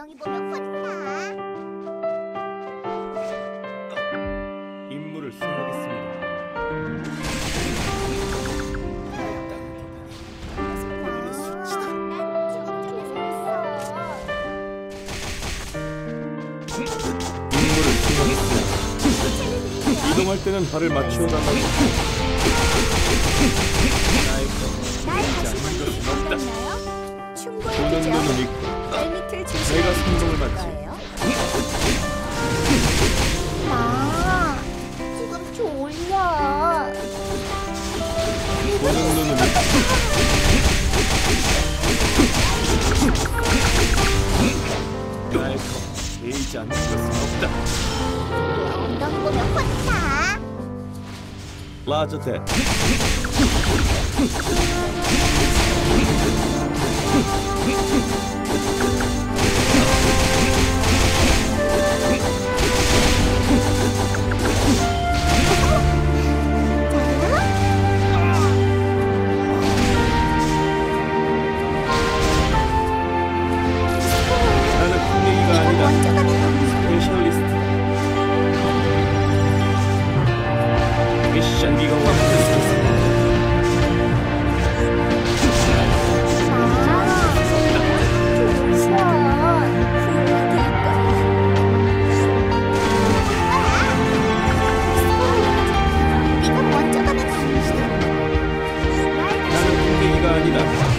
지렁이 보면 혼나. 임무를 수행하겠습니다. 이동할 때는 발을 맞추어 나가고 나의 것은 없다. 충분히 는 눈이 발밑을 내가 조심히 성공을 볼 맞지. 마, 지금 졸려. 보는 눈은 검 베이지 않는 것은 없다 엉덩이 보면 혼나. 라저대 Vida.